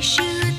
是